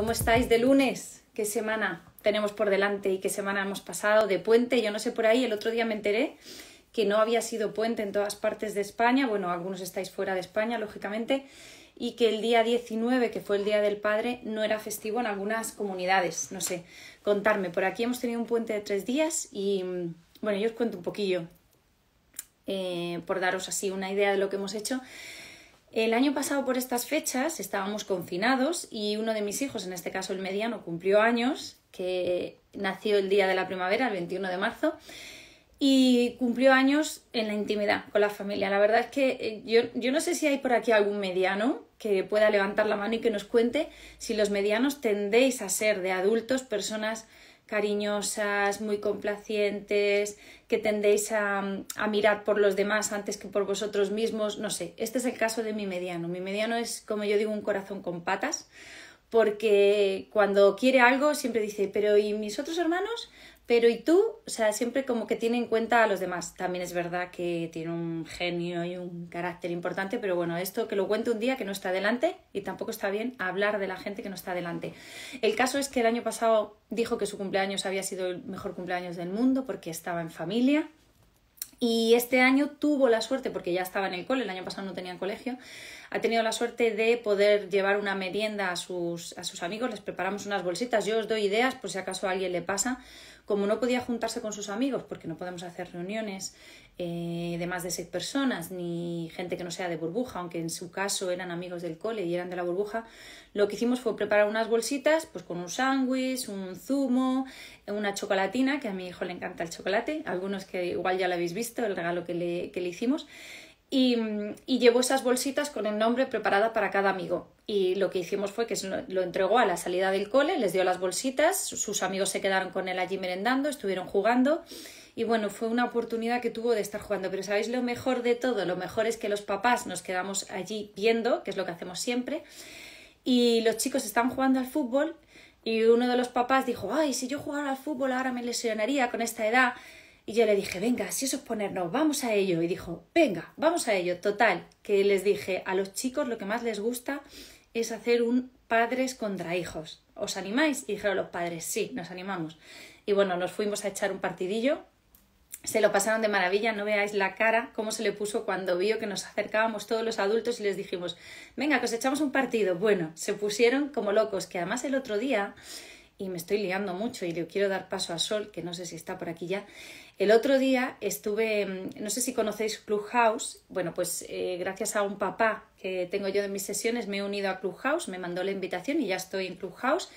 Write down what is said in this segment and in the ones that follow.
¿Cómo estáis de lunes? ¿Qué semana tenemos por delante y qué semana hemos pasado de puente? Yo no sé por ahí, el otro día me enteré que no había sido puente en todas partes de España, bueno, algunos estáis fuera de España, lógicamente, y que el día 19, que fue el Día del Padre, no era festivo en algunas comunidades. No sé, contarme. Por aquí hemos tenido un puente de tres días y, bueno, yo os cuento un poquillo eh, por daros así una idea de lo que hemos hecho. El año pasado por estas fechas estábamos confinados y uno de mis hijos, en este caso el mediano, cumplió años, que nació el día de la primavera, el 21 de marzo, y cumplió años en la intimidad con la familia. La verdad es que eh, yo, yo, no sé si hay por aquí algún mediano que pueda levantar la mano y que nos cuente si los medianos tendéis a ser de adultos personas cariñosas, muy complacientes, que tendéis a, mirar por los demás antes que por vosotros mismos. No sé, este es el caso de mi mediano. Mi mediano es, como yo digo, un corazón con patas, porque cuando quiere algo siempre dice, pero ¿y mis otros hermanos? Pero ¿y tú? O sea, siempre como que tiene en cuenta a los demás. También es verdad que tiene un genio y un carácter importante, pero bueno, esto que lo cuente un día que no está delante y tampoco está bien hablar de la gente que no está delante. El caso es que el año pasado dijo que su cumpleaños había sido el mejor cumpleaños del mundo porque estaba en familia. Y este año tuvo la suerte, porque ya estaba en el cole, el año pasado no tenía colegio, ha tenido la suerte de poder llevar una merienda a sus, a sus amigos, les preparamos unas bolsitas, yo os doy ideas por si acaso a alguien le pasa, como no podía juntarse con sus amigos, porque no podemos hacer reuniones eh, de más de seis personas, ni gente que no sea de burbuja, aunque en su caso eran amigos del cole y eran de la burbuja, lo que hicimos fue preparar unas bolsitas pues con un sándwich, un zumo, una chocolatina, que a mi hijo le encanta el chocolate, algunos que igual ya lo habéis visto, el regalo que le, que le hicimos, y, y, llevó esas bolsitas con el nombre preparada para cada amigo. Y lo que hicimos fue que lo, entregó a la salida del cole, les dio las bolsitas, sus amigos se quedaron con él allí merendando, estuvieron jugando. Y bueno, fue una oportunidad que tuvo de estar jugando. Pero ¿sabéis lo mejor de todo? Lo mejor es que los papás nos quedamos allí viendo, que es lo que hacemos siempre. Y los chicos estaban jugando al fútbol y uno de los papás dijo, ay, si yo jugara al fútbol ahora me lesionaría con esta edad. Y yo le dije, venga, si eso es ponernos, vamos a ello. Y dijo, venga, vamos a ello. Total, que les dije, a los chicos lo que más les gusta es hacer un padres contra hijos. ¿Os animáis? Y dijeron los padres, sí, nos animamos. Y bueno, nos fuimos a echar un partidillo. Se lo pasaron de maravilla, no veáis la cara, cómo se le puso cuando vio que nos acercábamos todos los adultos y les dijimos, venga, que os echamos un partido. Bueno, se pusieron como locos, que además el otro día y me estoy liando mucho y le quiero dar paso a Sol, que no sé si está por aquí ya. El otro día estuve, mm, no sé si conocéis Clubhouse, bueno, pues eh, gracias a un papá que tengo yo de mis sesiones me he unido a Clubhouse, me mandó la invitación y ya estoy en Clubhouse.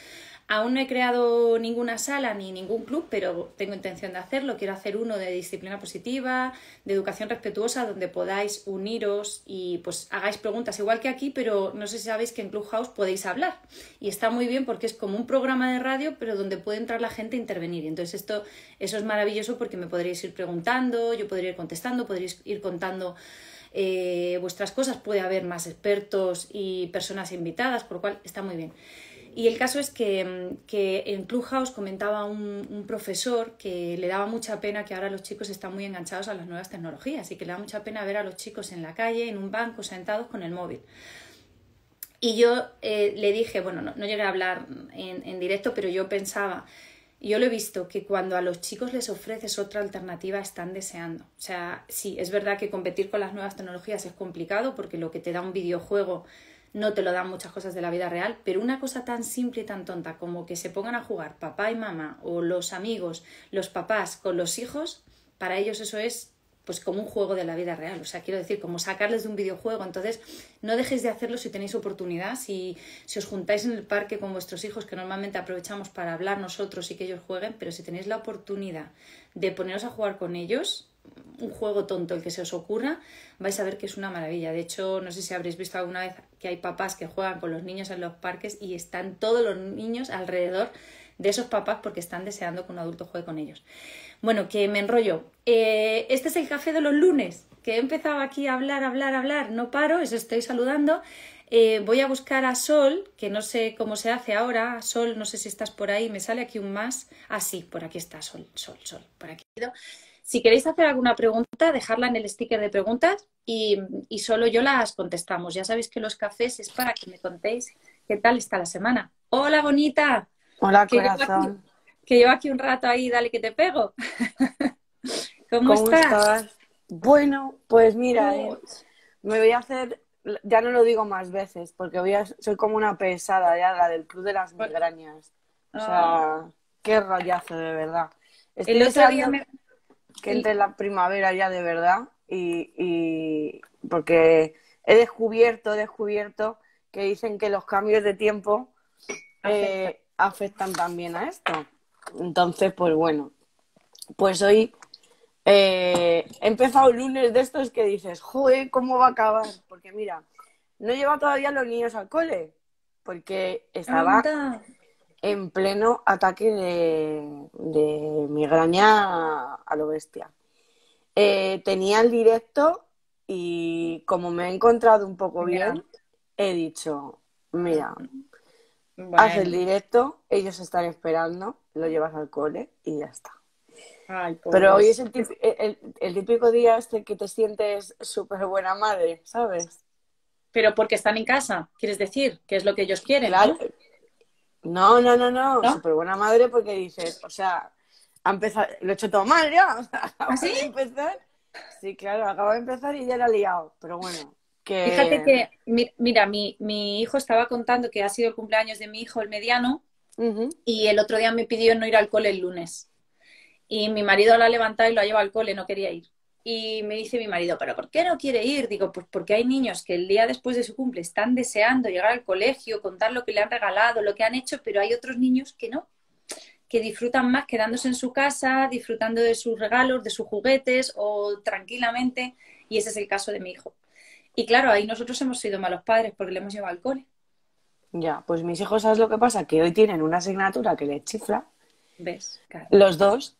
Aún no he creado ninguna sala ni ningún club, pero tengo intención de hacerlo. Quiero hacer uno de disciplina positiva, de educación respetuosa, donde podáis uniros y pues hagáis preguntas igual que aquí, pero no sé si sabéis que en Clubhouse podéis hablar. Y está muy bien porque es como un programa de radio, pero donde puede entrar la gente a intervenir. Entonces esto, eso es maravilloso porque me podréis ir preguntando, yo podría ir contestando, podréis ir contando eh, vuestras cosas, puede haber más expertos y personas invitadas, por lo cual está muy bien. Y el caso es que, mm, que en Clubhouse comentaba un, profesor que le daba mucha pena que ahora los chicos están muy enganchados a las nuevas tecnologías y que le da mucha pena ver a los chicos en la calle, en un banco, sentados con el móvil. Y yo eh, le dije, bueno, no, no, llegué a hablar en, en directo, pero yo pensaba, yo lo he visto, que cuando a los chicos les ofreces otra alternativa están deseando. O sea, sí, es verdad que competir con las nuevas tecnologías es complicado porque lo que te da un videojuego no te lo dan muchas cosas de la vida real, pero una cosa tan simple y tan tonta como que se pongan a jugar papá y mamá o los amigos, los papás con los hijos, para ellos eso es pues como un juego de la vida real, o sea, quiero decir, como sacarles de un videojuego, entonces no dejéis de hacerlo si tenéis oportunidad, si, si os juntáis en el parque con vuestros hijos, que normalmente aprovechamos para hablar nosotros y que ellos jueguen, pero si tenéis la oportunidad de poneros a jugar con ellos, un juego tonto el que se os ocurra, vais a ver que es una maravilla. De hecho, no sé si habréis visto alguna vez que hay papás que juegan con los niños en los parques y están todos los niños alrededor de esos papás porque están deseando que un adulto juegue con ellos. Bueno, que me enrollo. Eh, este es el café de los lunes, que he empezado aquí a hablar, hablar, hablar, no paro, os estoy saludando. Eh, voy a buscar a Sol, que no sé cómo se hace ahora. Sol, no sé si estás por ahí, me sale aquí un más. Ah, sí, por aquí está Sol, Sol, Sol, por aquí. Si queréis hacer alguna pregunta, dejarla en el sticker de preguntas y, y, solo yo las contestamos. Ya sabéis que los cafés es para que me contéis ¿Qué tal está la semana? Hola, bonita. Hola, que corazón. Llevo aquí, que llevo aquí un rato ahí, dale que te pego. ¿Cómo, ¿Cómo estás? estás? Bueno, pues mira, eh, me voy a hacer, ya no lo digo más veces, porque voy a, soy como una pesada ya, la del club de las migrañas. O sea, qué rollazo, de verdad. Estoy Ah. El otro día me... que entre la primavera ya, de verdad, y, y porque he descubierto, he descubierto que dicen que los cambios de tiempo eh, afectan también a esto. Entonces, pues bueno, pues hoy eh, he empezado el lunes de estos que dices, joder, ¿cómo va a acabar? Porque mira, no lleva todavía los niños al cole, porque estaba Anda. En pleno ataque de, de migraña a lo bestia. Eh, tenía el directo y como me he encontrado un poco bien, he dicho, mira, Bueno. haz el directo, ellos están esperando, lo llevas al cole y ya está. Ay, Pero hoy es el, tip- el- el típico día este que te sientes súper buena madre, ¿sabes? Pero porque están en casa, quieres decir, que es lo que ellos quieren, Claro. ¿no? No, no, no, no, ¿No? súper buena madre porque dices, o sea, ha empezado, lo he hecho todo mal ya, o sea, ¿Ah, sí? de empezar. Sí, claro, acaba de empezar y ya la ha liado, pero bueno, que... Fíjate que, mi- mira, mi, mi hijo estaba contando que ha sido el cumpleaños de mi hijo, el mediano, y el otro día me pidió no ir al cole el lunes. Y mi marido lo ha levantado y lo ha llevado al cole, no quería ir. Y me dice mi marido, ¿pero por qué no quiere ir? Digo, pues porque hay niños que el día después de su cumple están deseando llegar al colegio, contar lo que le han regalado, lo que han hecho, pero hay otros niños que no, que disfrutan más quedándose en su casa, disfrutando de sus regalos, de sus juguetes o tranquilamente. Y ese es el caso de mi hijo. Y claro, ahí nosotros hemos sido malos padres porque le hemos llevado al cole. Ya, pues mis hijos, ¿sabes lo que pasa? Que hoy tienen una asignatura que les chifla, ¿Ves? Claro. los dos,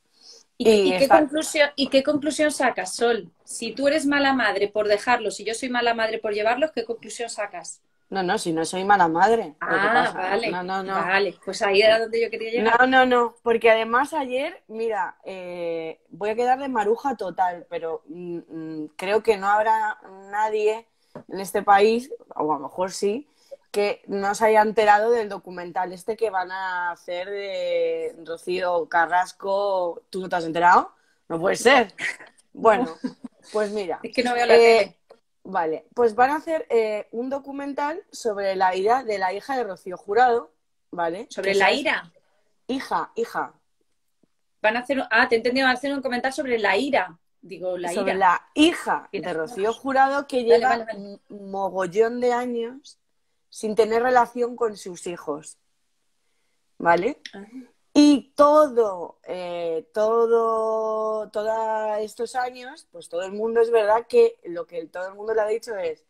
¿Y, Y y qué conclusión, ¿Y qué conclusión sacas, Sol? Si tú eres mala madre por dejarlos y yo soy mala madre por llevarlos, ¿qué conclusión sacas? No, no, si no soy mala madre. Lo que Ah, pasa- vale. No, no, no. Vale, pues ahí era donde yo quería llegar. No, no, no, porque además ayer, mira, eh, voy a quedar de maruja total, pero mm, mm, creo que no habrá nadie en este país, o a lo mejor sí, que no se haya enterado del documental este que van a hacer de Rocío Carrasco. ¿Tú no te has enterado? No puede ser. Bueno, pues mira. Es que no veo la Eh, tele. Vale, pues van a hacer eh, un documental sobre la ira de la hija de Rocío Jurado, ¿vale? Sobre la es- ira. Hija, hija. Van a hacer, ah, te he entendido, van a hacer un comentario sobre la ira. Digo, la sobre ira. la hija de Rocío Jurado que lleva vale, vale. un mogollón de años sin tener relación con sus hijos. ¿Vale? Ah. Y todo, eh, todo, todos estos años, pues todo el mundo es verdad que lo que todo el mundo le ha dicho es,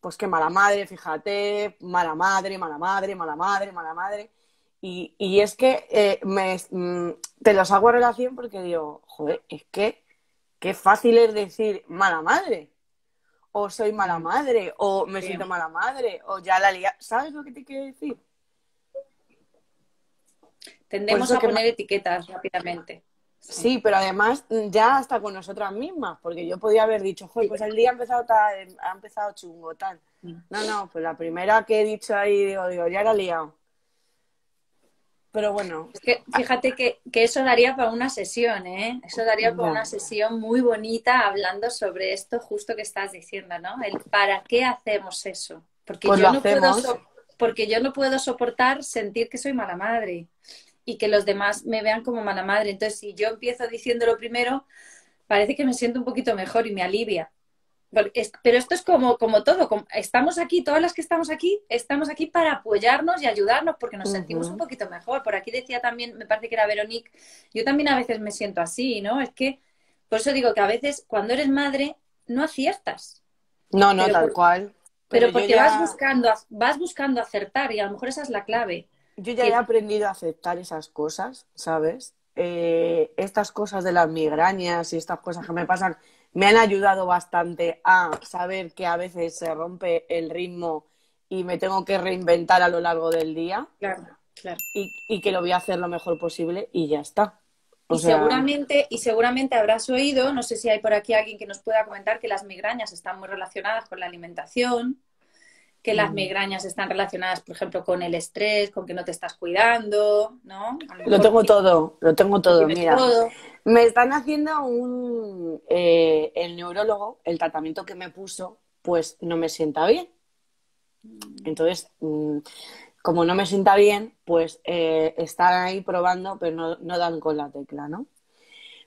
pues que mala madre, fíjate, mala madre, mala madre, mala madre, mala madre. Y, y es que eh, me, mm, te los hago a relación porque digo, joder, es que qué fácil es decir mala madre. O soy mala madre, o me siento mala madre, o ya la lía. ¿Sabes lo que te quiero decir? Tendemos Por eso a que poner etiquetas rápidamente. Sí, pero además ya hasta con nosotras mismas, porque yo podía haber dicho, joder, pues el día ha empezado, tal, ha empezado chungo, tal. No, no, pues la primera que he dicho ahí, digo, digo, ya la he liado. Pero bueno, Es que fíjate que, que eso daría para una sesión, ¿eh? Eso daría para una sesión muy bonita hablando sobre esto justo que estás diciendo, ¿no? El para qué hacemos eso. Porque Pues yo no puedo so- porque yo no puedo soportar sentir que soy mala madre y que los demás me vean como mala madre. Entonces, si yo empiezo diciéndolo primero, parece que me siento un poquito mejor y me alivia. Pero esto es como, como todo, como- estamos aquí, todas las que estamos aquí, estamos aquí para apoyarnos y ayudarnos porque nos sentimos un poquito mejor. Por aquí decía también, me parece que era Veronique, yo también a veces me siento así, ¿no? Es que, por eso digo que a veces cuando eres madre no aciertas, no, no, Pero tal por- cual. pero, yo porque ya, vas, buscando, vas buscando acertar y a lo mejor esa es la clave. yo ya que- he aprendido a aceptar esas cosas, ¿sabes? Eh, estas cosas de las migrañas y estas cosas que me pasan me han ayudado bastante a saber que a veces se rompe el ritmo y me tengo que reinventar a lo largo del día Claro, claro. y, y que lo voy a hacer lo mejor posible y ya está. O y, seguramente, y seguramente habrás oído, no sé si hay por aquí alguien que nos pueda comentar que las migrañas están muy relacionadas con la alimentación, que las migrañas están relacionadas, por ejemplo, con el estrés, con que no te estás cuidando, ¿no? Lo tengo todo, lo tengo todo, mira. Me están haciendo un... Eh, el neurólogo, el tratamiento que me puso, pues no me sienta bien. Mm. Entonces, mm, como no me sienta bien, pues eh, están ahí probando, pero no, no dan con la tecla, ¿no?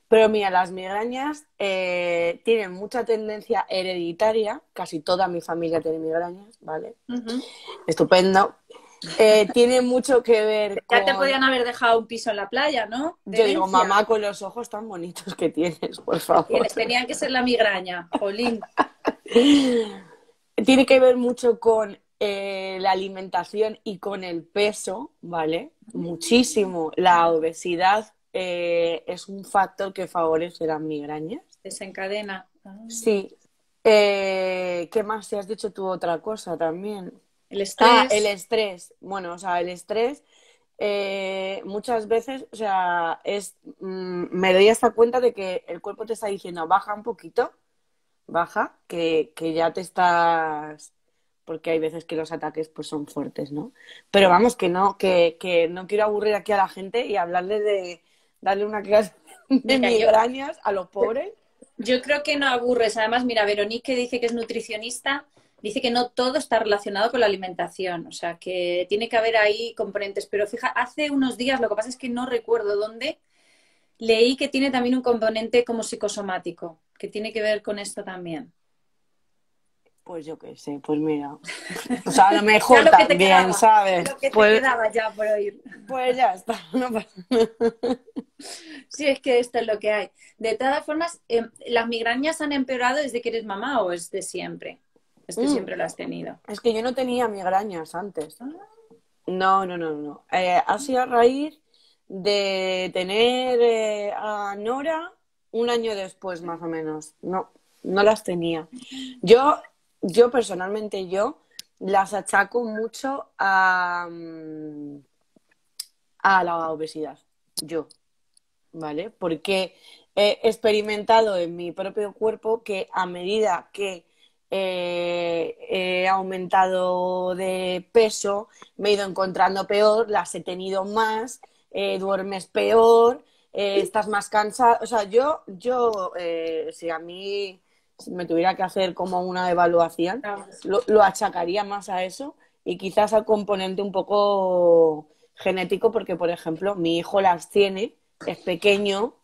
Pero mira, las migrañas eh, tienen mucha tendencia hereditaria, casi toda mi familia tiene migrañas, ¿vale? Estupendo. Eh, tiene mucho que ver con... Ya te podían haber dejado un piso en la playa, ¿no? Yo digo, mamá, con los ojos tan bonitos que tienes, por favor. Tenían que ser la migraña, Jolín. tiene que ver mucho con eh, la alimentación y con el peso, ¿vale? Muchísimo. La obesidad eh, es un factor que favorece las migrañas. Desencadena. Ah. Sí. Eh, ¿Qué más? Si has dicho tú otra cosa también. El estrés. Ah, el estrés. Bueno, o sea, el estrés eh, muchas veces, o sea, es, mm, me doy hasta cuenta de que el cuerpo te está diciendo, baja un poquito, baja, que, que ya te estás porque hay veces que los ataques pues son fuertes, ¿no? Pero vamos, que no, que, que no quiero aburrir aquí a la gente y hablarle de, darle una clase de migrañas a los pobres. Yo creo que no aburres. Además, mira, Veronique dice que es nutricionista, dice que no todo está relacionado con la alimentación, o sea, que tiene que haber ahí componentes. Pero fija, hace unos días, lo que pasa es que no recuerdo dónde, leí que tiene también un componente como psicosomático, que tiene que ver con esto también. Pues yo qué sé, pues mira. O sea, a lo mejor también, ¿sabes? Lo que te pues, quedaba ya por oír. Pues ya está, no pasa Sí, es que esto es lo que hay. De todas formas, em, ¿las migrañas han empeorado desde que eres mamá o es de siempre? Es que mm. siempre lo has tenido. Es que yo no tenía migrañas antes. Ah. No, no, no, no. Eh, ha sido a raíz de tener eh, a Nora un año después, más o menos. No, no las tenía. Yo yo personalmente, yo las achaco mucho a, mm, a la obesidad. Yo, ¿vale? Porque he experimentado en mi propio cuerpo que a medida que eh, he aumentado de peso, me he ido encontrando peor, las he tenido más, eh, duermes peor, eh, estás más cansada. O sea, yo, yo si a mí si me tuviera que hacer como una evaluación, lo, achacaría más a eso y quizás al componente un poco genético, porque, por ejemplo, mi hijo las tiene, es pequeño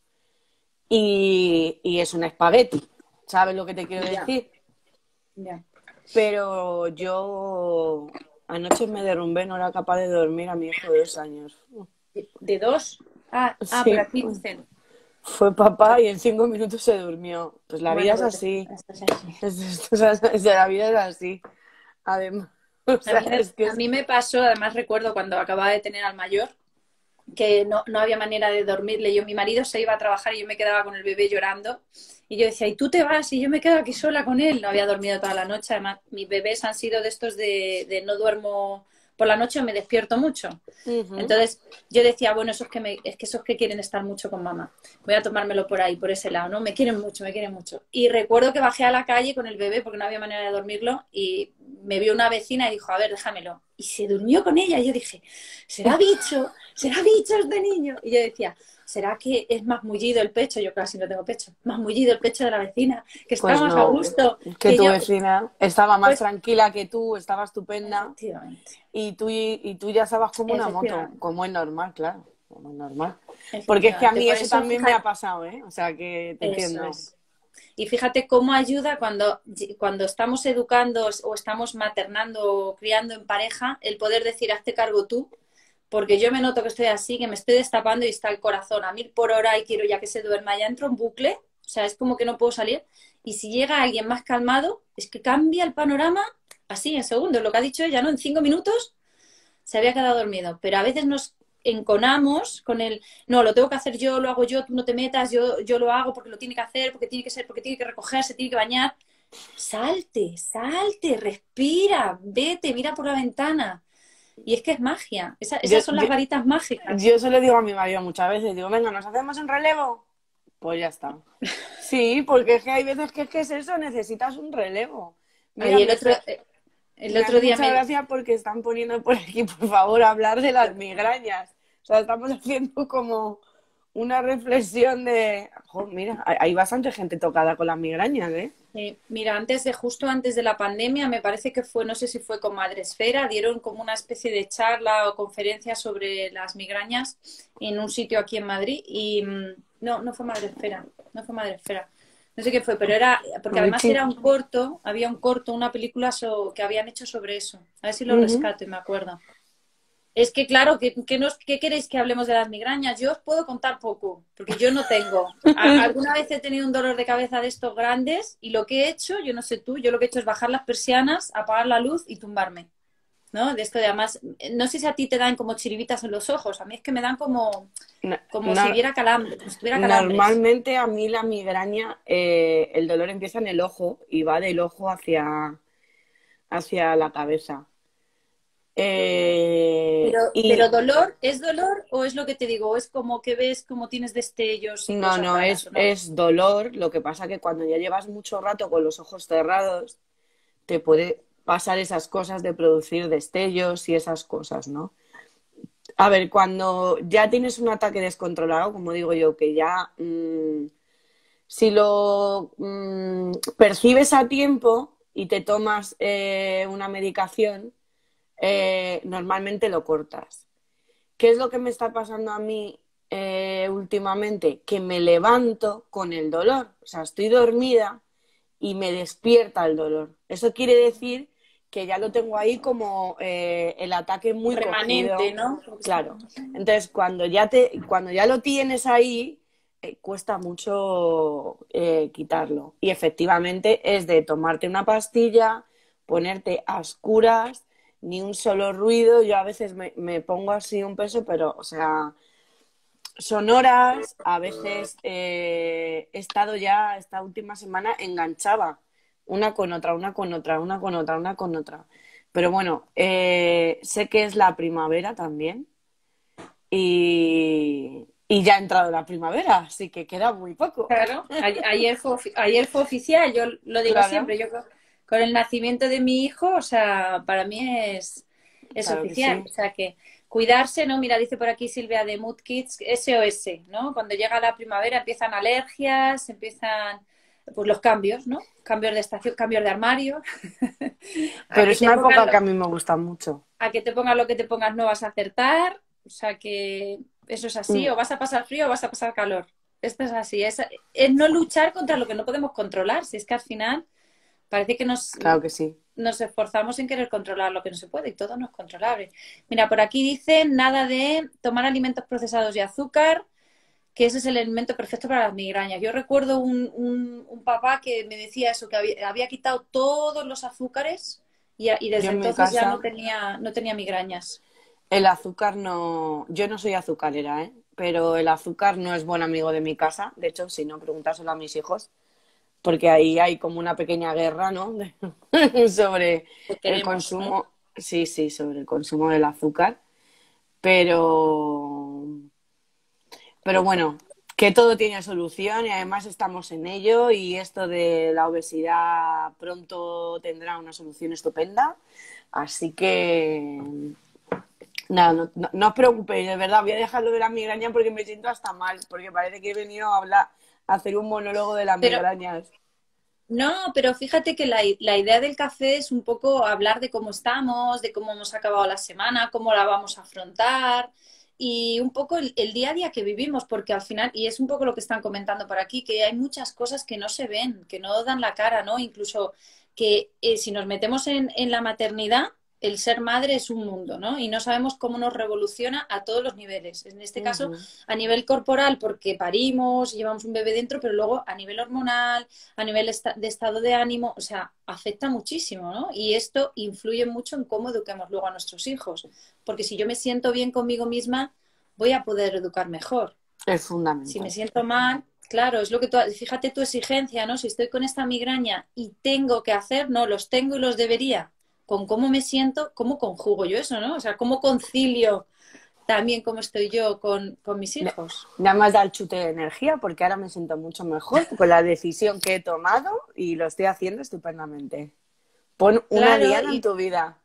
y, es un espagueti. ¿Sabes lo que te quiero decir? Pero yo anoche me derrumbé, no era capaz de dormir a mi hijo de dos años. ¿De, dos? Ah, ah pero aquí fue papá y en cinco minutos se durmió. Pues la vida es pues, así. la vida es así. Además. a, mí, me pasó, además recuerdo cuando acababa de tener al mayor, que no, no, había manera de dormirle. Yo, mi marido se iba a trabajar y yo me quedaba con el bebé llorando. Y yo decía, ¿y tú te vas? Y yo me quedo aquí sola con él. No había dormido toda la noche. Además, mis bebés han sido de estos de, de no duermo por la noche me despierto mucho. Entonces yo decía, bueno, esos que me, es que esos que quieren estar mucho con mamá. Voy a tomármelo por ahí, por ese lado, ¿no? Me quieren mucho, me quieren mucho. Y recuerdo que bajé a la calle con el bebé porque no había manera de dormirlo y me vio una vecina y dijo, a ver, déjamelo. Y se durmió con ella. Y yo dije, será bicho, será bicho este niño. Y yo decía, ¿será que es más mullido el pecho? Yo casi no tengo pecho. Más mullido el pecho de la vecina, que está pues más a gusto. Que, tu vecina estaba más pues tranquila que tú, estaba estupenda. Y tú, y, tú ya estabas como una moto, como es normal, claro. Como es normal. Porque es que a mí eso, también me ha pasado, ¿eh? O sea, que te entiendo. Y fíjate cómo ayuda cuando, cuando estamos educando o estamos maternando o criando en pareja, el poder decir, hazte cargo tú, porque yo me noto que estoy así, que me estoy destapando y está el corazón a mil por hora y quiero ya que se duerma, ya entro en bucle, o sea, es como que no puedo salir. Y si llega alguien más calmado, es que cambia el panorama así en segundos. Lo que ha dicho ella, ¿no? En cinco minutos se había quedado dormido. Pero a veces nos enconamos con el, no, lo tengo que hacer yo, lo hago yo, tú no te metas, yo, yo lo hago porque lo tiene que hacer, porque tiene que ser, porque tiene que recogerse, tiene que bañar. Salte, salte, respira, vete, mira por la ventana. Y es que es magia. esas son las varitas mágicas. Yo se lo digo a mi marido muchas veces. Digo, venga, ¿nos hacemos en relevo? Pues ya está. Sí, porque es que hay veces que es, que es eso, necesitas un relevo. el, otro, El otro día Muchas gracias porque están poniendo por aquí, por favor, hablar de las migrañas. O sea, estamos haciendo como una reflexión de, jo, mira, hay bastante gente tocada con las migrañas, ¿eh? Sí, mira, antes de, justo antes de la pandemia, me parece que fue, no sé si fue con Madresfera, dieron como una especie de charla o conferencia sobre las migrañas en un sitio aquí en Madrid y mm, no, no fue Madresfera, no fue Madresfera. No sé qué fue, pero era, porque además era un corto, había un corto, una película so- que habían hecho sobre eso. A ver si lo rescato y me acuerdo. Es que, claro, ¿qué, qué nos- qué queréis que hablemos de las migrañas? Yo os puedo contar poco, porque yo no tengo. Alguna vez he tenido un dolor de cabeza de estos grandes y lo que he hecho, yo no sé tú, yo lo que he hecho es bajar las persianas, apagar la luz y tumbarme. ¿No? De esto de además, no sé si a ti te dan como chiribitas en los ojos, a mí es que me dan como, como no- si hubiera calambre, como si tuviera calambres. Normalmente a mí la migraña, eh, el dolor empieza en el ojo y va del ojo hacia, hacia la cabeza. Eh, Pero, y pero dolor, ¿es dolor o es lo que te digo? ¿Es como que ves como tienes destellos y no, no, raras, es, no? es dolor. Lo que pasa que cuando ya llevas mucho rato con los ojos cerrados, te puede pasar esas cosas de producir destellos y esas cosas, ¿no? A ver, cuando ya tienes un ataque descontrolado, como digo yo, que ya mm, si lo mm, percibes a tiempo y te tomas eh, una medicación, eh, normalmente lo cortas. ¿Qué es lo que me está pasando a mí eh, últimamente? Que me levanto con el dolor. O sea, estoy dormida y me despierta el dolor. Eso quiere decir que ya lo tengo ahí como eh, el ataque muy cogido. ¿no? Claro. Entonces, cuando ya te, cuando ya lo tienes ahí, eh, cuesta mucho eh, quitarlo. Y efectivamente es de tomarte una pastilla, ponerte a oscuras, ni un solo ruido. Yo a veces me, me pongo así un peso, pero, o sea, son horas. A veces eh, he estado ya esta última semana enganchaba una con otra, una con otra, una con otra, una con otra. Pero bueno, eh, sé que es la primavera también y, y ya ha entrado la primavera, así que queda muy poco. Claro, ayer fue, ayer fue oficial, yo lo digo Claro. siempre, yo co- con el nacimiento de mi hijo, o sea, para mí es, es Claro oficial, sí. o sea que cuidarse, ¿no? Mira, dice por aquí Silvia de Mood Kids, SOS, ¿no? Cuando llega la primavera empiezan alergias, empiezan pues los cambios, ¿no? Cambios de estación, cambios de armario. Pero es una época lo- que a mí me gusta mucho. a que te pongas lo que te pongas no vas a acertar, o sea que eso es así, Mm. o vas a pasar frío o vas a pasar calor. Esto es así, es, es no luchar contra lo que no podemos controlar, si es que al final parece que nos, Claro que sí. nos esforzamos en querer controlar lo que no se puede y todo no es controlable. Mira, por aquí dicen nada de tomar alimentos procesados y azúcar, que ese es el alimento perfecto para las migrañas. Yo recuerdo un, un- un papá que me decía eso, que había, había quitado todos los azúcares y, y desde en entonces ya no tenía, no tenía migrañas. El azúcar no. Yo no soy azucarera, ¿eh? Pero el azúcar no es buen amigo de mi casa. De hecho, si no, preguntárselo a mis hijos. Porque ahí hay como una pequeña guerra, ¿no? sobre el consumo. Sí, sí, sobre el consumo del azúcar. Pero. Pero bueno, que todo tiene solución y además estamos en ello. Y esto de la obesidad pronto tendrá una solución estupenda. Así que. Nada, no, no, no os preocupéis, de verdad, voy a dejarlo de la migraña porque me siento hasta mal, porque parece que he venido a hablar, hacer un monólogo de las Pero- migrañas. No, pero fíjate que la, la idea del café es un poco hablar de cómo estamos, de cómo hemos acabado la semana, cómo la vamos a afrontar y un poco el, el día a día que vivimos, porque al final, y es un poco lo que están comentando por aquí, que hay muchas cosas que no se ven, que no dan la cara, ¿no? Incluso que eh, si nos metemos en, en la maternidad, el ser madre es un mundo, ¿no? Y no sabemos cómo nos revoluciona a todos los niveles. En este caso, a nivel corporal porque parimos, llevamos un bebé dentro, pero luego a nivel hormonal, a nivel de estado de ánimo, o sea, afecta muchísimo, ¿no? Y esto influye mucho en cómo eduquemos luego a nuestros hijos, porque si yo me siento bien conmigo misma, voy a poder educar mejor. Es fundamental. Si me siento mal, claro, es lo que tú, fíjate tu exigencia, ¿no? Si estoy con esta migraña y tengo que hacer, no, los tengo y los debería. Con cómo me siento, cómo conjugo yo eso, ¿no? O sea, cómo concilio también cómo estoy yo con, con mis hijos. Me has dado el chute de energía porque ahora me siento mucho mejor con la decisión que he tomado y lo estoy haciendo estupendamente. Pon una Claro, diana y- en tu vida.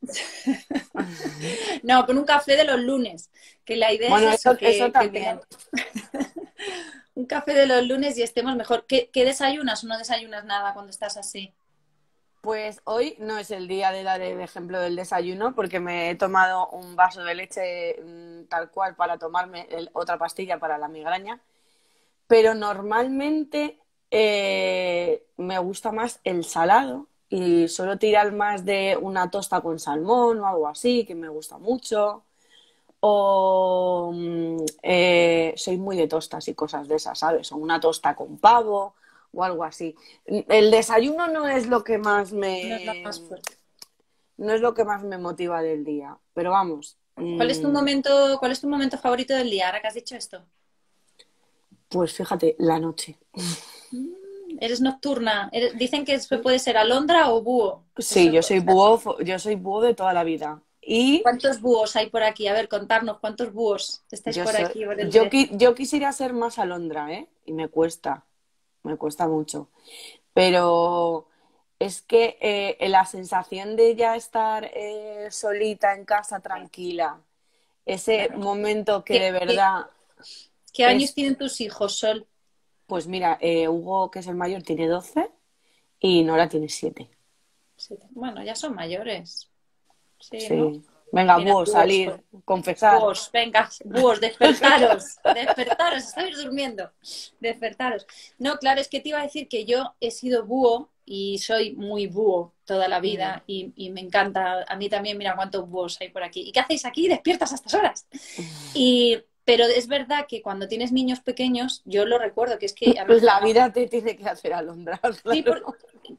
No, con un café de los lunes, que la idea Bueno, es eso, eso- que, eso también. un café de los lunes y estemos mejor. ¿Qué, qué desayunas o no desayunas nada cuando estás así? Pues hoy no es el día de dar el ejemplo del desayuno porque me he tomado un vaso de leche mm, tal cual para tomarme otra pastilla para la migraña, pero normalmente eh, me gusta más el salado y suelo tirar más de una tosta con salmón o algo así, que me gusta mucho. O mm, eh, soy muy de tostas y cosas de esas, ¿sabes? O una tosta con pavo o algo así. El desayuno no es lo que más me No es lo más fuerte. no es lo que más me motiva del día, pero vamos. ¿Cuál es tu mm, momento, cuál es tu momento favorito del día, ahora que has dicho esto? Pues fíjate, la noche. ¿Eres nocturna? ¿Eres- Dicen que puede ser alondra o búho. Sí, Eso- yo soy búho, yo soy búho de toda la vida. Y ¿Cuántos búhos hay por aquí? A ver, contarnos, ¿cuántos búhos estáis yo, por soy- aquí? por yo, qui- yo quisiera ser más alondra, ¿eh? Y me cuesta, me cuesta mucho. Pero es que eh, la sensación de ya estar eh, solita en casa, tranquila, ese momento que ¿Qué- de verdad, ¿Qué años es- tienen tus hijos, Sol? pues mira, eh, Hugo, que es el mayor, tiene 12 y Nora tiene 7. Siete. Bueno, ya son mayores. Sí, Sí. ¿no? Venga, Mira, búho, búhos, salir, pues. confesar. Búhos, venga, búhos, despertaros, despertaros, estáis durmiendo, despertaros. No, claro, es que te iba a decir que yo he sido búho y soy muy búho toda la vida Mm. y, y me encanta, a mí también, mira cuántos búhos hay por aquí. ¿Y qué hacéis aquí despiertas a estas horas? Y, pero es verdad que cuando tienes niños pequeños, yo lo recuerdo, que es que... Pues la vida te tiene que hacer. Sí, por-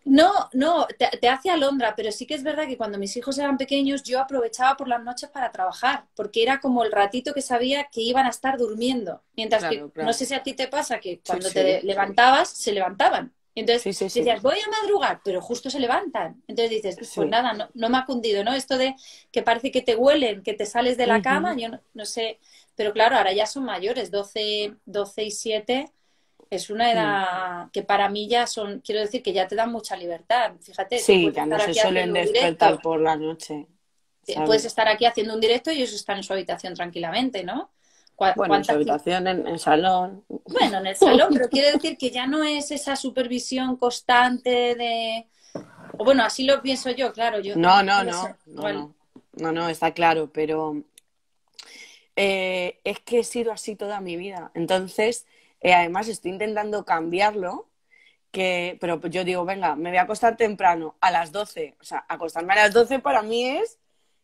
No, no, te, te hace alondra, pero sí que es verdad que cuando mis hijos eran pequeños yo aprovechaba por las noches para trabajar, porque era como el ratito que sabía que iban a estar durmiendo. Mientras Claro, que, claro. no sé si a ti te pasa, que cuando sí, te sí. levantabas, se levantaban. Y Entonces Sí, decías, voy a madrugar, pero justo se levantan. Entonces dices, pues nada, no, no me ha cundido, ¿no? Esto de que parece que te huelen, que te sales de la cama, yo no, no sé, pero claro, ahora ya son mayores, 12, 12 y 7. Es una edad que para mí ya son, quiero decir que ya te dan mucha libertad. Fíjate, Sí, ya no se suelen despertar directo, por la noche. ¿sabes? puedes estar aquí haciendo un directo y ellos están en su habitación tranquilamente, ¿no? ¿Cuá- Bueno, en su habitación, en el salón. Bueno, en el salón, pero quiero decir que ya no es esa supervisión constante de... O bueno, así lo pienso yo, claro. Yo, No, no, no. No, no, está claro, pero eh, es que he sido así toda mi vida. Entonces, eh, además estoy intentando cambiarlo, que, pero yo digo, venga, me voy a acostar temprano, a las 12. O sea, acostarme a las 12 para mí es...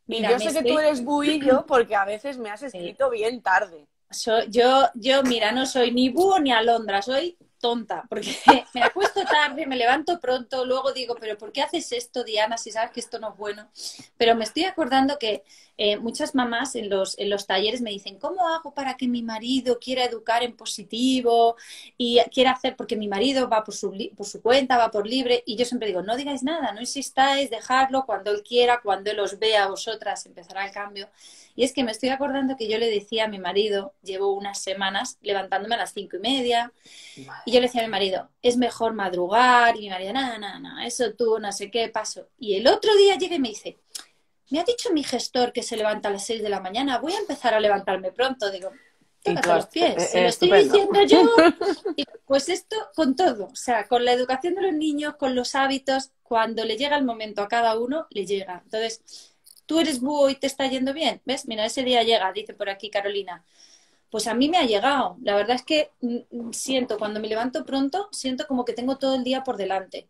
Y yo sé que tú eres buillo porque a veces me has escrito bien tarde. So- yo, yo, mira, no soy ni búho ni alondra, soy tonta, porque me acuesto tarde, me levanto pronto, luego digo, pero ¿por qué haces esto, Diana, si sabes que esto no es bueno? Pero me estoy acordando que eh, muchas mamás en los, en los talleres me dicen, ¿cómo hago para que mi marido quiera educar en positivo y quiera hacer, porque mi marido va por su, por su cuenta, va por libre? Y yo siempre digo, no digáis nada, no insistáis, dejadlo cuando él quiera, cuando él os vea a vosotras, empezará el cambio. Y es que me estoy acordando que yo le decía a mi marido, llevo unas semanas levantándome a las cinco y media, y yo le decía a mi marido, es mejor madrugar, y mi marido, nada, nada, nada, eso tú, no sé qué, paso. Y el otro día llega y me dice, me ha dicho mi gestor que se levanta a las seis de la mañana, voy a empezar a levantarme pronto. Digo, tú los pies, si lo eh, estoy diciendo yo. Pues esto con todo, o sea, con la educación de los niños, con los hábitos, cuando le llega el momento a cada uno, le llega. Entonces, tú eres búho y te está yendo bien, ¿ves? Mira, ese día llega, dice por aquí Carolina. Pues a mí me ha llegado. La verdad es que mm, siento, cuando me levanto pronto, siento como que tengo todo el día por delante.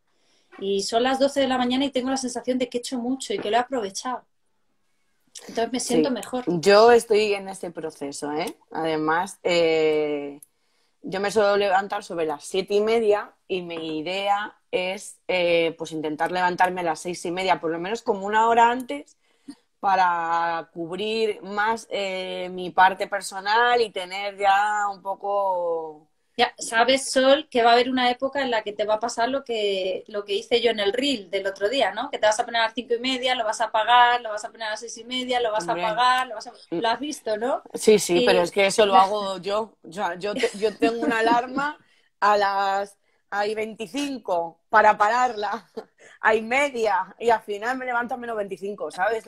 Y son las 12 de la mañana y tengo la sensación de que he hecho mucho y que lo he aprovechado. Entonces me siento Sí. mejor. Yo estoy en ese proceso, ¿eh? Además, eh, yo me suelo levantar sobre las siete y media y mi idea es eh, pues intentar levantarme a las seis y media, por lo menos como una hora antes, para cubrir más eh, mi parte personal y tener ya un poco... Ya sabes, Sol, que va a haber una época en la que te va a pasar lo que, lo que hice yo en el reel del otro día, ¿no? Que te vas a poner a las cinco y media, lo vas a apagar, lo vas a poner a las seis y media, lo vas Hombre. a apagar, lo vas a... Lo has visto, ¿no? Sí, sí, Y- pero es que eso lo hago yo. Yo, te- yo tengo una alarma a las hay 25 para pararla. Hay media y al final me levanto a menos 25, ¿sabes?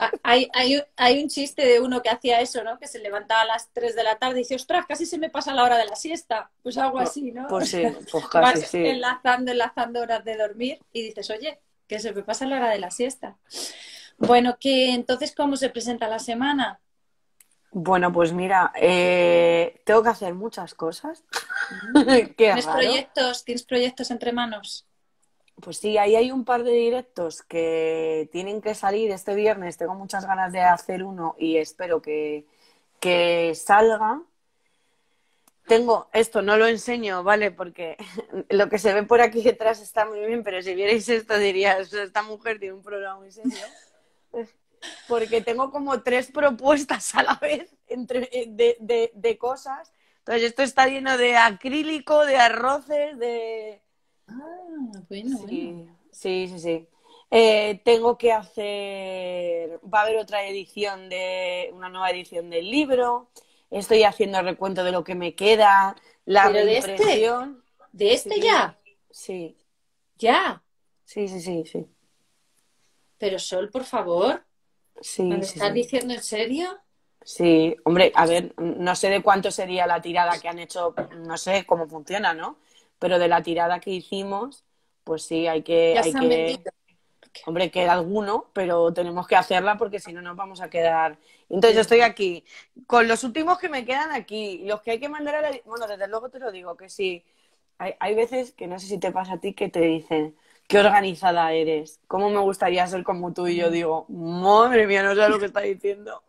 Ah, hay, hay, hay, un chiste de uno que hacía eso, ¿no? Que se levantaba a las 3 de la tarde y dice, ostras, casi se me pasa la hora de la siesta. Pues algo Pues- así, ¿no? Pues sí, pues casi Vas sí. enlazando, enlazando horas de dormir y dices, oye, que se me pasa la hora de la siesta. Bueno, que entonces, ¿cómo se presenta la semana? Bueno, pues mira, eh, tengo que hacer muchas cosas. Qué ¿Tienes raro. proyectos? ¿Tienes proyectos entre manos? Pues sí, ahí hay un par de directos que tienen que salir este viernes. Tengo muchas ganas de hacer uno y espero que, que salga. Tengo, esto no lo enseño, ¿vale? Porque lo que se ve por aquí detrás está muy bien, pero si vierais esto dirías, esta mujer tiene un programa muy serio. Porque tengo como tres propuestas a la vez entre, de, de, de cosas. Entonces esto está lleno de acrílico, de arroces, de... Ah, bueno, bueno. Sí, sí, sí, sí. Eh, tengo que hacer, va a haber otra edición de, una nueva edición del libro. Estoy haciendo el recuento de lo que me queda, la ¿Pero de este? ¿De este Sí. ya? Sí, Ya. sí, sí, sí, sí. Pero Sol, por favor, Sí, ¿me sí, estás sí. diciendo en serio? Sí, hombre, a ver, no sé de cuánto sería la tirada que han hecho, no sé cómo funciona, ¿no? Pero de la tirada que hicimos, pues sí, hay que, Ya hay se han que, hombre, queda alguno, pero tenemos que hacerla porque si no nos vamos a quedar. Entonces yo estoy aquí, con los últimos que me quedan aquí, los que hay que mandar a la... Bueno, desde luego te lo digo, que sí, hay, hay veces que no sé si te pasa a ti que te dicen, qué organizada eres, cómo me gustaría ser como tú, y yo digo, madre mía, no sé lo que está diciendo.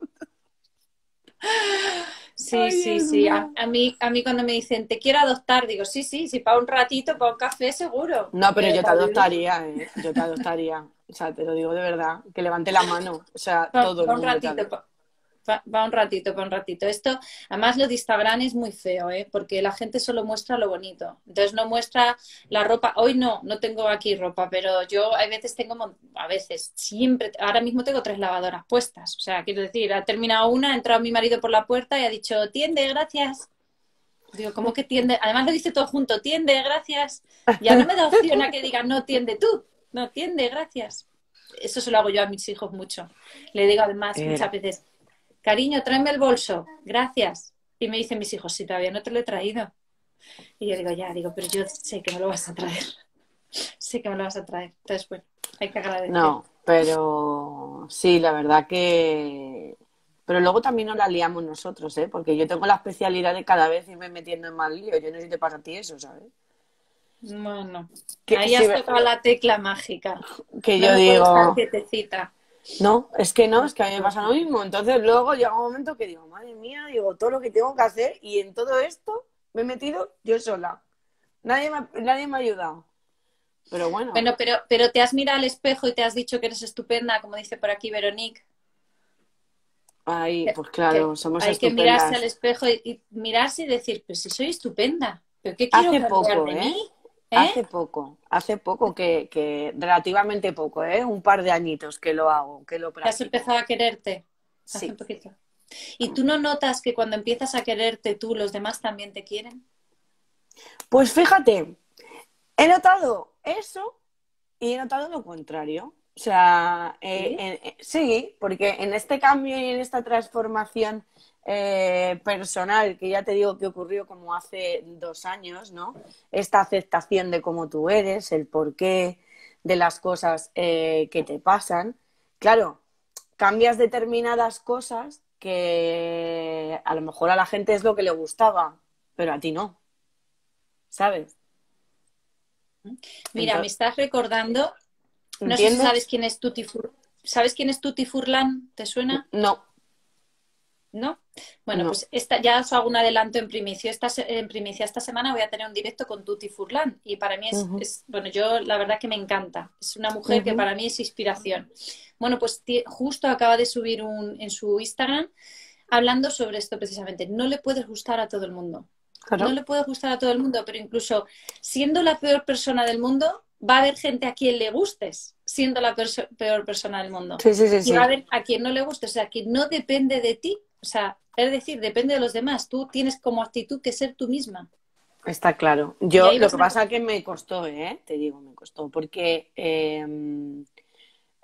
Sí, Ay, sí, sí. A, a mí, a mí cuando me dicen, te quiero adoptar, digo, sí, sí, sí, para un ratito, para un café, seguro. No, pero yo te para adoptaría, ¿eh? Yo te adoptaría. O sea, te lo digo de verdad. Que levante la mano. O sea, Pa- todo el pa un ratito. Pa un ratito, para un ratito. Esto, además lo de Instagram es muy feo, ¿eh? Porque la gente solo muestra lo bonito. Entonces no muestra la ropa. Hoy no, no tengo aquí ropa, pero yo a veces tengo, a veces, siempre, ahora mismo tengo tres lavadoras puestas. O sea, quiero decir, ha terminado una, ha entrado mi marido por la puerta y ha dicho, tiende, gracias. Digo, ¿cómo que tiende? Además lo dice todo junto, tiende, gracias. Ya no me da opción a que diga, no tiende tú. No tiende, gracias. Eso se lo hago yo a mis hijos mucho. Le digo además Era. muchas veces, cariño, tráeme el bolso, gracias. Y me dicen mis hijos, si todavía no te lo he traído. Y yo digo, ya, digo, pero yo sé que me lo vas a traer. sé que me lo vas a traer. Entonces, bueno, hay que agradecer. No, pero sí, la verdad que. Pero luego también nos la liamos nosotros, ¿eh? Porque yo tengo la especialidad de cada vez irme metiendo en más lío. Yo no sé si te pasa a ti eso, ¿sabes? Bueno, ahí has tocado la tecla mágica. que No yo digo. No, es que no, es que a mí me pasa lo mismo. Entonces luego llega un momento que digo, madre mía, digo, todo lo que tengo que hacer y en todo esto me he metido yo sola. Nadie me ha, nadie me ha ayudado. Pero bueno, Bueno, pero, pero te has mirado al espejo y te has dicho que eres estupenda, como dice por aquí Veronique. ahí, pues claro, que somos Hay que estupendas. mirarse al espejo y, y mirarse y decir, pues si soy estupenda, ¿pero qué quiero Hace poco, de ¿eh? mí? ¿Eh? Hace poco, hace poco que, que relativamente poco, ¿eh? Un par de añitos que lo hago, que lo ¿Te has practico. empezado a quererte? Hace Sí. un poquito. ¿Y tú no notas que cuando empiezas a quererte tú, los demás también te quieren? Pues fíjate, he notado eso y he notado lo contrario. O sea, eh, ¿Sí? en- eh, sí, porque en este cambio y en esta transformación eh, personal, que ya te digo que ocurrió como hace dos años, ¿no? Esta aceptación de cómo tú eres, el porqué de las cosas que te pasan. Claro, cambias determinadas cosas que a lo mejor a la gente es lo que le gustaba, pero a ti no. ¿Sabes? Mira, Entonces- me estás recordando, no sé si sabes quién es Tutti Fur- ¿Sabes quién es Tutti Furlan? ¿Te suena? No. ¿No? Bueno, No. pues esta, ya os hago un adelanto en primicia. Esta, en primicia esta semana voy a tener un directo con Tutti Furlan y para mí es, bueno, yo la verdad que me encanta. Es una mujer que para mí es inspiración. Bueno, pues justo acaba de subir un, en su Instagram hablando sobre esto precisamente. No le puedes gustar a todo el mundo. Claro. No le puede gustar a todo el mundo, pero incluso siendo la peor persona del mundo, va a haber gente a quien le gustes, siendo la perso- peor persona del mundo. Sí, sí, sí, Y va a haber a quien no le guste, o sea, que no depende de ti, o sea, es decir, depende de los demás. Tú tienes como actitud que ser tú misma. Está claro. Yo lo que pasa es que me costó, ¿eh? Te digo, me costó, porque em,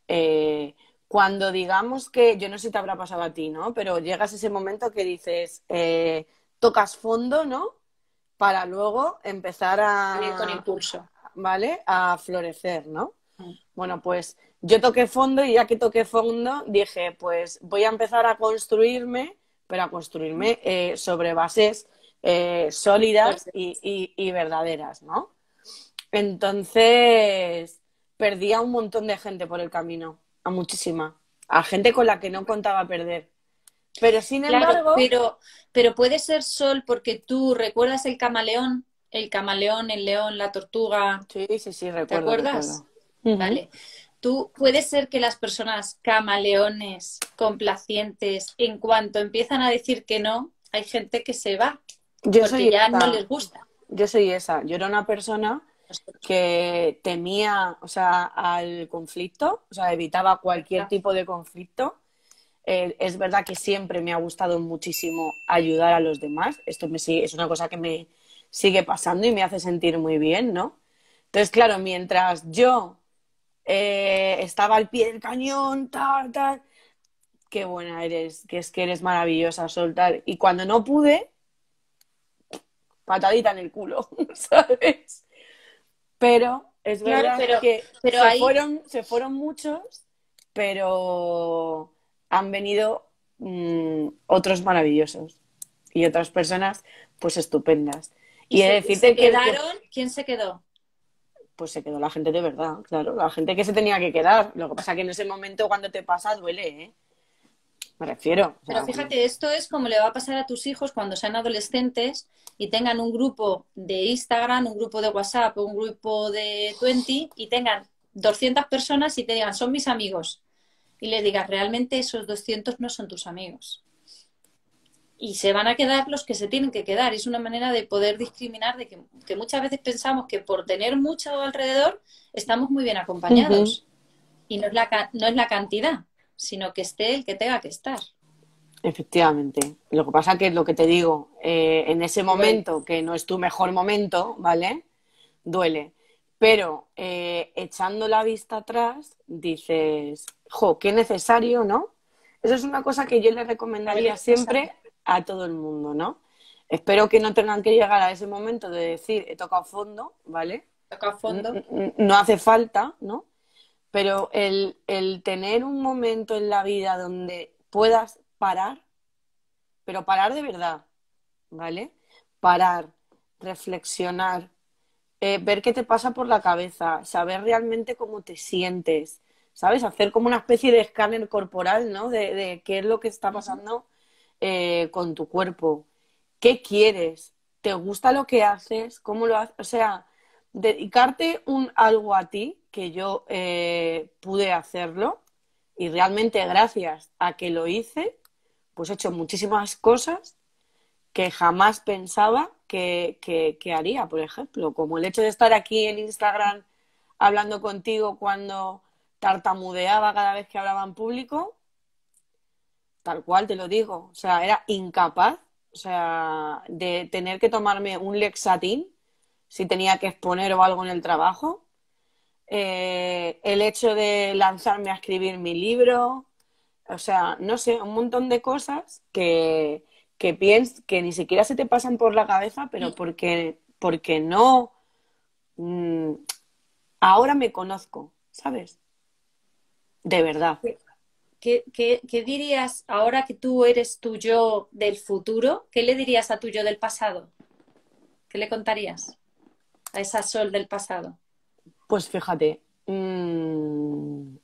eh, cuando digamos que, yo no sé si te habrá pasado a ti, ¿no? Pero llegas a ese momento que dices, eh, tocas fondo, ¿no? Para luego empezar a... con impulso. ¿Vale? A florecer, ¿no? Mm. Bueno, pues yo toqué fondo y ya que toqué fondo dije, pues voy a empezar a construirme, pero a construirme eh, sobre bases eh, sólidas y, verdaderas, ¿no? Entonces, perdí a un montón de gente por el camino, a muchísima, a gente con la que no contaba perder. Pero sin embargo. Pero, pero puede ser sol porque tú recuerdas el camaleón, el camaleón, el león, la tortuga. Sí, sí, sí, recuerdo. ¿Te acuerdas? Vale. Tú puede ser que las personas camaleones, complacientes, en cuanto empiezan a decir que no, hay gente que se va. Yo porque ya no les gusta. Yo soy esa. Yo era una persona que temía, o sea, al conflicto, o sea, evitaba cualquier tipo de conflicto. Eh, es verdad que siempre me ha gustado muchísimo ayudar a los demás. Esto me sigue, es una cosa que me sigue pasando y me hace sentir muy bien, ¿no? Entonces, claro, mientras yo eh, estaba al pie del cañón, tal, tal, qué buena eres, que es que eres maravillosa, soltar. Y cuando no pude, patadita en el culo, ¿sabes? Pero es verdad que se, fueron, se fueron muchos, pero han venido mm, otros maravillosos y otras personas pues estupendas. Y, decirte que quedaron, ¿quién se quedó? Pues se quedó la gente de verdad, claro, la gente que se tenía que quedar. Lo que pasa que en ese momento cuando te pasa duele, ¿eh? Me refiero. Pero fíjate, esto es como le va a pasar a tus hijos cuando sean adolescentes y tengan un grupo de Instagram, un grupo de WhatsApp un grupo de Twenty y tengan 200 personas y te digan, son mis amigos. Y le digas, realmente esos 200 no son tus amigos. Y se van a quedar los que se tienen que quedar. Es una manera de poder discriminar, de que, muchas veces pensamos que por tener mucho alrededor estamos muy bien acompañados. Y no es, la, no es la cantidad sino que esté el que tenga que estar. Efectivamente. Lo que pasa que es lo que te digo, eh, en ese momento, que no es tu mejor momento, ¿vale? Duele. Pero eh, echando la vista atrás, dices, jo, qué necesario, ¿no? Eso es una cosa que yo le recomendaría siempre a todo el mundo, ¿no? Espero que no tengan que llegar a ese momento de decir, he tocado fondo, ¿vale? Tocado fondo. No hace falta, ¿no? Pero el, tener un momento en la vida donde puedas parar, pero parar de verdad, ¿vale? Parar, reflexionar, eh, ver qué te pasa por la cabeza, saber realmente cómo te sientes, ¿sabes? Hacer como una especie de escáner corporal, ¿no? De, qué es lo que está pasando eh, con tu cuerpo, qué quieres, te gusta lo que haces, cómo lo haces, o sea, dedicarte un algo a ti que yo eh, pude hacerlo y realmente gracias a que lo hice, pues he hecho muchísimas cosas que jamás pensaba que, que, haría, por ejemplo, como el hecho de estar aquí en Instagram hablando contigo cuando tartamudeaba cada vez que hablaba en público, tal cual te lo digo, o sea, era incapaz, o sea, de tener que tomarme un lexatín si tenía que exponer o algo en el trabajo, eh, el hecho de lanzarme a escribir mi libro, o sea, no sé, un montón de cosas que, que que ni siquiera se te pasan por la cabeza, pero porque, porque no, mm, ahora me conozco, ¿sabes? De verdad. ¿Qué, qué, dirías ahora que tú eres tu yo del futuro? ¿Qué le dirías a tu yo del pasado? ¿Qué le contarías a esa sol del pasado? Pues fíjate, mm,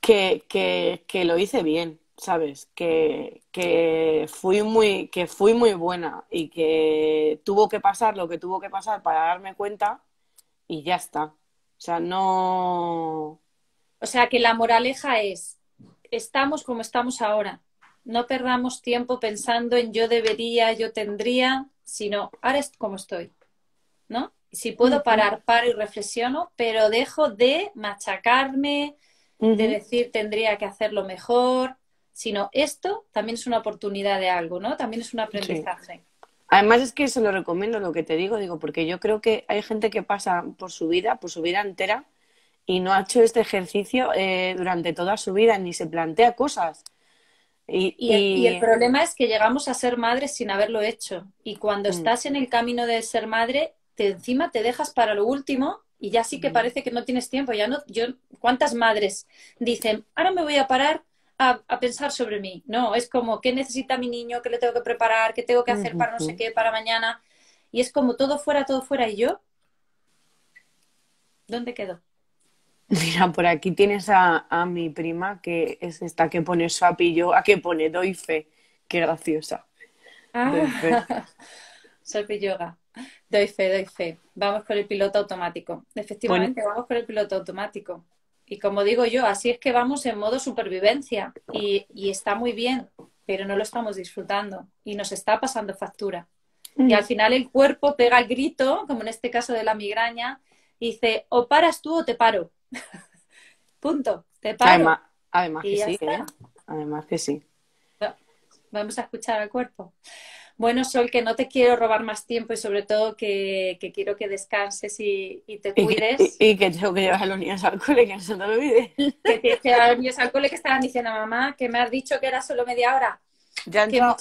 que, lo hice bien, ¿sabes? Que, que, fui muy, que fui muy buena y que tuvo que pasar lo que tuvo que pasar para darme cuenta y ya está. O sea, no. O sea, que la moraleja es, estamos como estamos ahora. No perdamos tiempo pensando en yo debería, yo tendría, sino ahora es como estoy. ¿No? Si puedo parar, paro y reflexiono, pero dejo de machacarme, de decir tendría que hacerlo mejor, sino esto también es una oportunidad de algo, ¿no? También es un aprendizaje. Además es que se lo recomiendo lo que te digo, digo, porque yo creo que hay gente que pasa por su vida, por su vida entera, y no ha hecho este ejercicio eh, durante toda su vida, ni se plantea cosas. Y, el problema es que llegamos a ser madres sin haberlo hecho. Y cuando mm. estás en el camino de ser madre, te, encima te dejas para lo último y ya sí que mm. parece que no tienes tiempo. Ya no, yo, ¿cuántas madres dicen, ahora me voy a parar a, pensar sobre mí? No, es como, ¿qué necesita mi niño? ¿Qué le tengo que preparar? ¿Qué tengo que hacer para no sé qué, para mañana? Y es como todo fuera, todo fuera. ¿Y yo? ¿Dónde quedo? Mira, por aquí tienes a, a, mi prima que es esta que pone su apillo, a que pone doy fe. Qué graciosa. Ah. Doy fe. yoga. Doy fe, doy fe. Vamos con el piloto automático. Efectivamente, vamos con el piloto automático. Y como digo yo, así es que vamos en modo supervivencia. Y, y está muy bien, pero no lo estamos disfrutando. Y nos está pasando factura. Y al mm. final el cuerpo pega el grito, como en este caso de la migraña, y dice, o paras tú o te paro. Punto. Te paro. Además, que sí, ¿eh? Además que sí. Vamos a escuchar al cuerpo. Bueno, Sol, que no te quiero robar más tiempo y sobre todo que, quiero que descanses y, te cuides. Y, que tengo que llevar a los niños al cole, que no se te olvide. Que tienes que llevar a los niños al cole que estaban diciendo, mamá, que me has dicho que era solo media hora. Ya han entrado,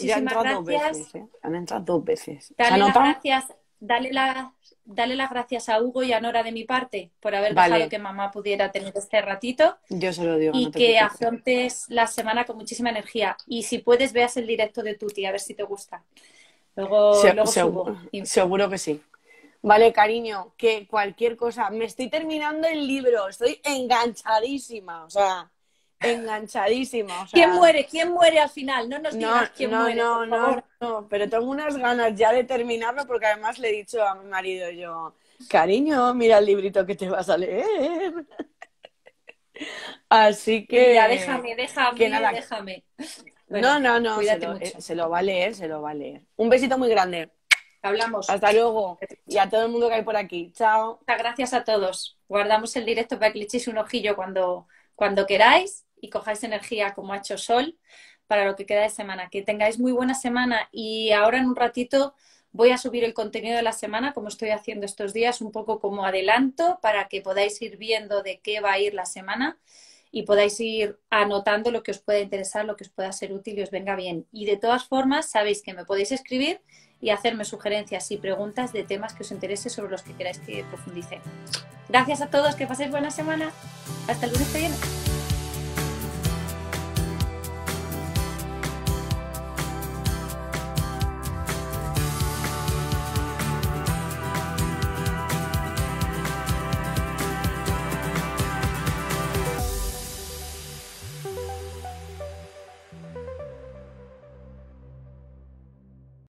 dos veces. ¿eh? Han entrado dos veces. Dale las gracias, dale la, dale las gracias a Hugo y a Nora de mi parte por haber dejado que mamá pudiera tener este ratito. Yo se lo digo. Y que afrontes la semana con muchísima energía. Y si puedes, veas el directo de Tuti, a ver si te gusta. Luego, luego seguro, seguro que sí. Vale, cariño, que cualquier cosa. Me estoy terminando el libro, estoy enganchadísima. O sea, enganchadísimo. ¿Quién muere? ¿Quién muere al final? No nos digas quién no, muere. No, no, no, pero tengo unas ganas ya de terminarlo porque además le he dicho a mi marido yo, cariño, mira el librito que te vas a leer. Así que. Ya, déjame, déjame, déjame. no, no, no, se lo, eh, se lo va a leer, se lo va a leer. Un besito muy grande. Hablamos. Hasta luego. Y a todo el mundo que hay por aquí. Chao. Gracias a todos. Guardamos el directo para que le echéis un ojillo cuando, cuando queráis y cojáis energía como ha hecho Sol para lo que queda de semana. Que tengáis muy buena semana y ahora en un ratito voy a subir el contenido de la semana como estoy haciendo estos días, un poco como adelanto para que podáis ir viendo de qué va a ir la semana y podáis ir anotando lo que os pueda interesar, lo que os pueda ser útil y os venga bien. Y de todas formas, sabéis que me podéis escribir y hacerme sugerencias y preguntas de temas que os interese sobre los que queráis que profundice. Gracias a todos, que paséis buena semana. Hasta el lunes que viene.